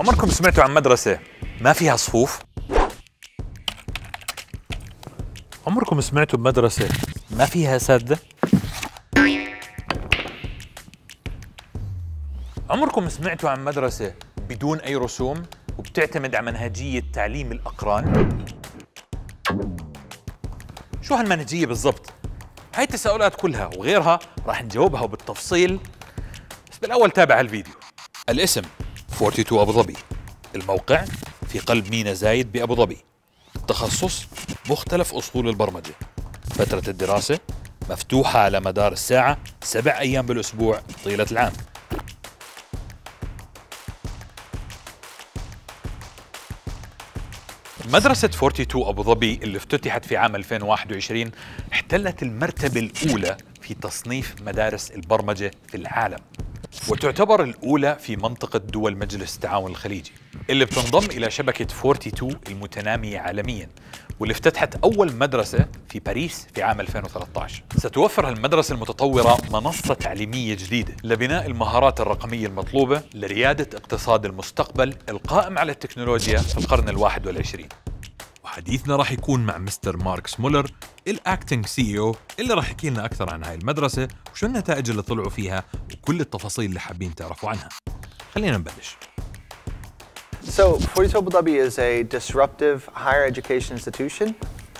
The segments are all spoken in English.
عمركم سمعتوا عن مدرسة ما فيها صفوف؟ عمركم سمعتوا بمدرسة ما فيها سد؟ عمركم سمعتوا عن مدرسة بدون أي رسوم وبتعتمد على منهجية تعليم الأقران؟ شو هالمنهجية بالضبط؟ هاي التساؤلات كلها وغيرها راح نجاوبها بالتفصيل بس بالأول تابع الفيديو الاسم 42 أبو ظبي. الموقع في قلب مينا زايد بأبو ظبي. التخصص مختلف أصول البرمجة. فترة الدراسة مفتوحة على مدار الساعة سبع أيام بالأسبوع طيلة العام. مدرسة 42 أبو ظبي اللي افتتحت في عام 2021 احتلت المرتبة الأولى في تصنيف مدارس البرمجة في العالم. وتعتبر الأولى في منطقة دول مجلس التعاون الخليجي اللي بتنضم إلى شبكة 42 المتنامية عالميا واللي افتتحت أول مدرسة في باريس في عام 2013 ستوفر المدرسة المتطورة منصة تعليمية جديدة لبناء المهارات الرقمية المطلوبة لريادة اقتصاد المستقبل القائم على التكنولوجيا في القرن الواحد والعشرين. وحديثنا راح يكون مع مستر ماركس مولر الاكتنج سي أو اللي راح يحكي لنا أكثر عن هاي المدرسة وشو النتائج اللي طلعوا فيها وكل التفاصيل اللي حابين تعرفوا عنها خلينا نبلش So, 42 Abu Dhabi is a disruptive higher education institution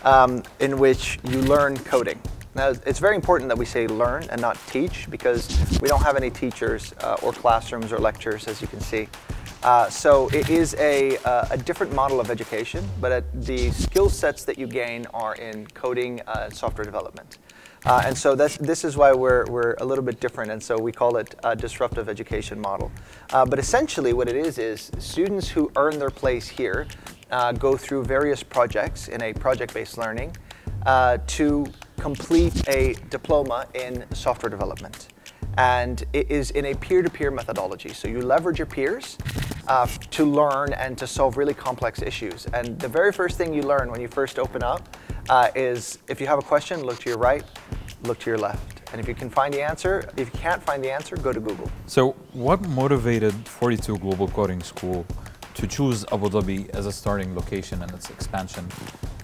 um, in which you learn coding. Now, it's very important that we say learn and not teach because we don't have any teachers uh, or classrooms or lectures, as you can see. Uh, so, it is a, uh, a different model of education, but the skill sets that you gain are in coding uh, and software development. Uh, and so that's, this is why we're, we're a little bit different, and so we call it a disruptive education model. Uh, but essentially, what it is is students who earn their place here go through various projects in a project-based learning uh, to complete a diploma in software development. And it is in a peer-to-peer methodology. So you leverage your peers uh, to learn and to solve really complex issues. And the very first thing you learn when you first open up uh, is if you have a question, look to your right, look to your left. And if you can find the answer, if you can't find the answer, go to Google. So, what motivated 42 Global Coding School to choose Abu Dhabi as a starting location and its expansion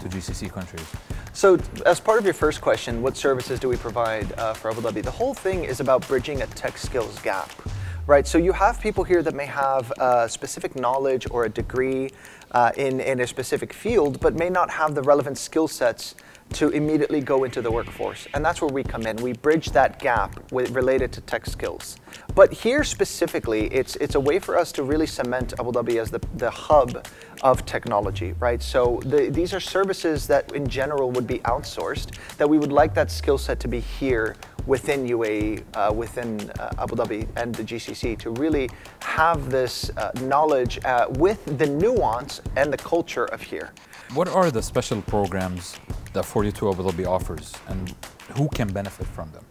to GCC countries? So, as part of your first question, what services do we provide uh, for Abu Dhabi? The whole thing is about bridging a tech skills gap, right? So, you have people here that may have uh, specific knowledge or a degree uh, in, in a specific field, but may not have the relevant skill sets to immediately go into the workforce. And that's where we come in. We bridge that gap with, related to tech skills. But here specifically, it's, it's a way for us to really cement Abu Dhabi as the, the hub of technology, right? So the, these are services that in general would be outsourced, that we would like that skill set to be here within UAE, uh, within uh, Abu Dhabi and the GCC to really have this uh, knowledge uh, with the nuance and the culture of here. What are the special programs that 42 Abu Dhabi offers and who can benefit from them?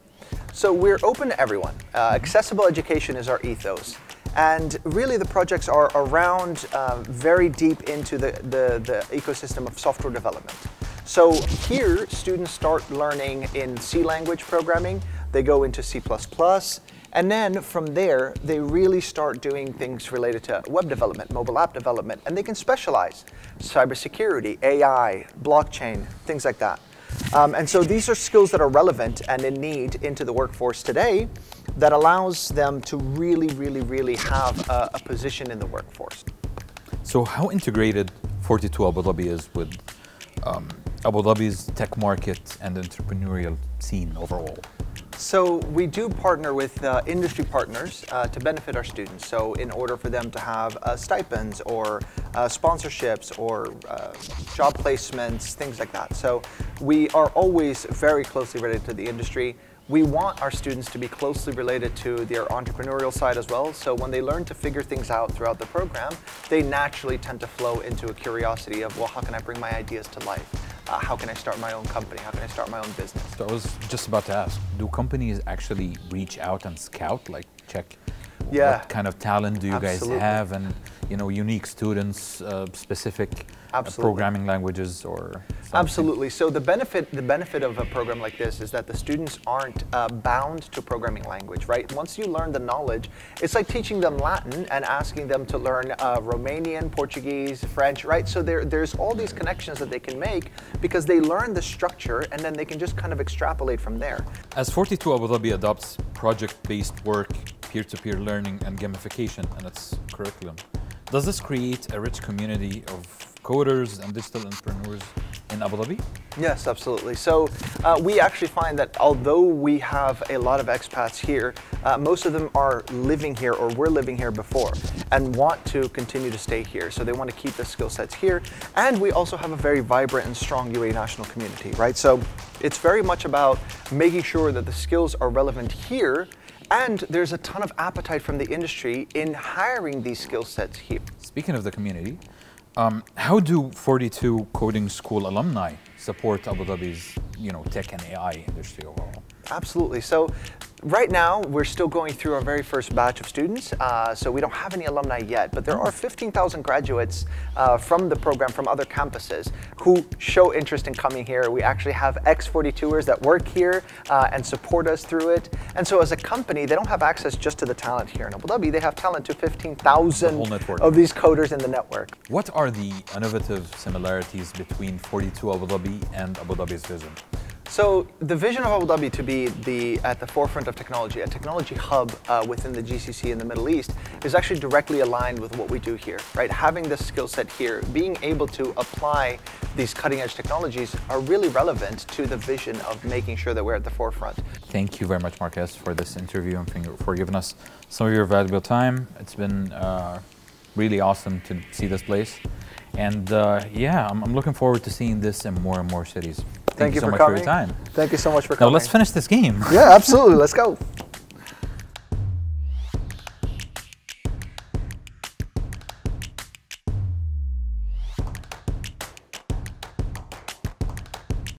So we're open to everyone. Uh, accessible education is our ethos. And really the projects are around uh, very deep into the, the, the ecosystem of software development. So here students start learning in C language programming, they go into C++, and then from there, they really start doing things related to web development, mobile app development, and they can specialize cybersecurity, AI, blockchain, things like that. Um, and so these are skills that are relevant and in need into the workforce today that allows them to really, really, really have a, a position in the workforce. So, how integrated 42 Abu Dhabi is with um, Abu Dhabi's tech market and entrepreneurial scene overall? So we do partner with uh, industry partners uh, to benefit our students. So in order for them to have uh, stipends or uh, sponsorships or uh, job placements, things like that. So we are always very closely related to the industry. We want our students to be closely related to their entrepreneurial side as well. So when they learn to figure things out throughout the program, they naturally tend to flow into a curiosity of, well, how can I bring my ideas to life? Uh, how can I start my own company? How can I start my own business? So, I was just about to ask do companies actually reach out and scout, like check Yeah. What kind of talent do you Absolutely. guys have, and you know, unique students, uh, specific uh, programming languages or something? Absolutely. So the benefit the benefit of a program like this is that the students aren't uh, bound to programming language, right? Once you learn the knowledge, it's like teaching them Latin and asking them to learn uh, Romanian, Portuguese, French, right? So there, there's all these connections that they can make because they learn the structure and then they can just kind of extrapolate from there. As 42 Abu Dhabi adopts project-based work, peer-to-peer learning, and gamification in its curriculum, does this create a rich community of coders and digital entrepreneurs in Abu Dhabi? Yes, absolutely. So uh, we actually find that although we have a lot of expats here, uh, most of them are living here or were living here before and want to continue to stay here. So they want to keep the skill sets here. And we also have a very vibrant and strong UAE national community, right? So it's very much about making sure that the skills are relevant here and there's a ton of appetite from the industry in hiring these skill sets here. Speaking of the community, um, how do 42 coding school alumni support Abu Dhabi's, you know, tech and AI industry overall? Absolutely. So right now, we're still going through our very first batch of students. Uh, so we don't have any alumni yet, but there are 15,000 graduates uh, from the program from other campuses who show interest in coming here. We actually have ex-42ers that work here uh, and support us through it. And so as a company, they don't have access just to the talent here in Abu Dhabi. They have talent to 15,000 The of these coders in the network. What are the innovative similarities between 42 Abu Dhabi and Abu Dhabi's vision? So the vision of Abu Dhabi to be the at the forefront of technology, a technology hub uh, within the GCC in the Middle East, is actually directly aligned with what we do here. Right, having this skill set here, being able to apply these cutting-edge technologies are really relevant to the vision of making sure that we're at the forefront. Thank you very much, Marcos, for this interview and for- for giving us some of your valuable time. It's been uh, really awesome to see this place. And uh, yeah, I'm, I'm looking forward to seeing this in more and more cities. Thank, Thank, you, so for much coming. for your time. Thank you so much for Now coming. let's finish this game. Yeah, absolutely. Let's go.